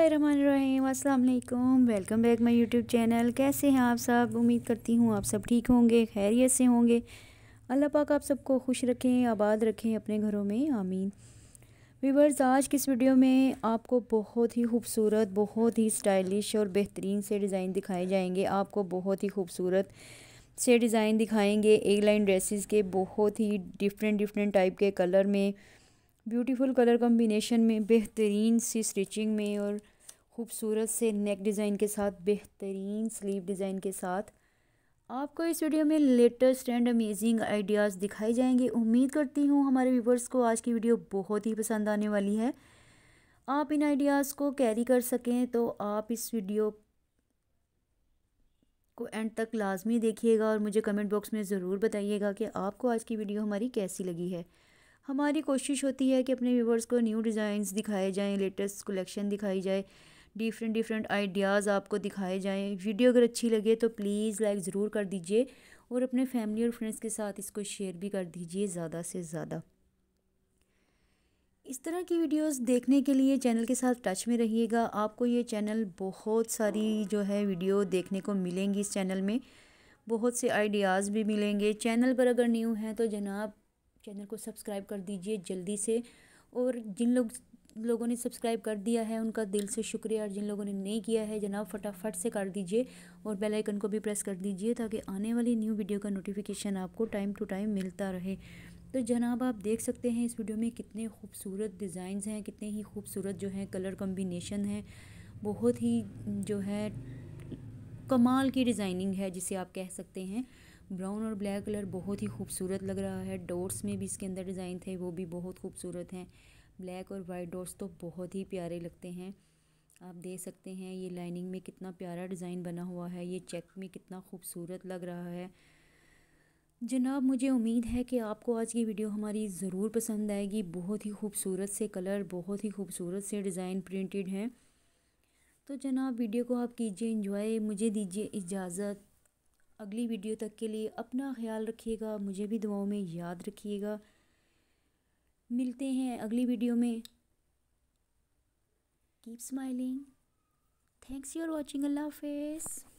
अस्सलाम वालेकुम welcome back my YouTube channel. कैसे हैं आप सब? उम्मीद करती हूँ आप सब ठीक होंगे, खैरियत से होंगे। अल्लाह पाक आप सबको खुश रखें, आबाद रखें अपने घरों में। आमीन। वीवर्स आज की इस वीडियो में आपको बहुत ही खूबसूरत, बहुत ही स्टाइलिश और बेहतरीन से डिज़ाइन दिखाए जाएँगे। आपको बहुत ही खूबसूरत से डिज़ाइन दिखाएँगे। एक लाइन ड्रेसेस के बहुत ही डिफरेंट डिफरेंट टाइप के कलर में ब्यूटीफुल कलर कॉम्बिनेशन में, बेहतरीन सी स्टिचिंग में और ख़ूबसूरत से नेक डिज़ाइन के साथ, बेहतरीन स्लीव डिज़ाइन के साथ आपको इस वीडियो में लेटेस्ट एंड अमेजिंग आइडियाज़ दिखाई जाएँगे। उम्मीद करती हूँ हमारे व्यूवर्स को आज की वीडियो बहुत ही पसंद आने वाली है। आप इन आइडियाज़ को कैरी कर सकें तो आप इस वीडियो को एंड तक लाजमी देखिएगा और मुझे कमेंट बॉक्स में ज़रूर बताइएगा कि आपको आज की वीडियो हमारी कैसी लगी है। हमारी कोशिश होती है कि अपने व्यूवर्स को न्यू डिज़ाइंस दिखाए जाएँ लेटेस्ट कलेक्शन दिखाई जाए डिफरेंट डिफरेंट आइडियाज़ आपको दिखाए जाएँ। वीडियो अगर अच्छी लगे तो प्लीज़ लाइक ज़रूर कर दीजिए और अपने फैमिली और फ्रेंड्स के साथ इसको शेयर भी कर दीजिए ज़्यादा से ज़्यादा। इस तरह की वीडियोस देखने के लिए चैनल के साथ टच में रहिएगा। आपको ये चैनल बहुत सारी जो है वीडियो देखने को मिलेंगी इस चैनल में। बहुत से आइडियाज़ भी मिलेंगे। चैनल पर अगर न्यू हैं तो जनाब चैनल को सब्सक्राइब कर दीजिए जल्दी से। और जिन लोग, लोगों ने सब्सक्राइब कर दिया है, उनका दिल से शुक्रिया। और जिन लोगों ने नहीं किया है, जनाब, फटाफट से कर दीजिए और बेल आइकन को भी प्रेस कर दीजिए ताकि आने वाली न्यू वीडियो का नोटिफिकेशन आपको टाइम टू टाइम मिलता रहे। तो जनाब, आप देख सकते हैं इस वीडियो में कितने खूबसूरत डिज़ाइंस हैं, कितने ही खूबसूरत जो है, कलर कम्बिनेशन है। बहुत ही जो है कमाल की डिज़ाइनिंग है, जिसे आप कह सकते हैं। ब्राउन और ब्लैक कलर बहुत ही खूबसूरत लग रहा है। डॉट्स में भी इसके अंदर डिज़ाइन थे, वो भी बहुत खूबसूरत हैं। ब्लैक और वाइट डॉट्स तो बहुत ही प्यारे लगते हैं। आप देख सकते हैं ये लाइनिंग में कितना प्यारा डिज़ाइन बना हुआ है, ये चेक में कितना खूबसूरत लग रहा है। जनाब, मुझे उम्मीद है कि आपको आज की वीडियो हमारी ज़रूर पसंद आएगी। बहुत ही खूबसूरत से कलर, बहुत ही खूबसूरत से डिज़ाइन प्रिंटेड हैं। तो जनाब, वीडियो को आप कीजिए इंजॉय मुझे दीजिए इजाज़त। अगली वीडियो तक के लिए अपना ख्याल रखिएगा, मुझे भी दुआओं में याद रखिएगा। मिलते हैं अगली वीडियो में। Keep smiling thanks for watching अल्लाह हाफिज़।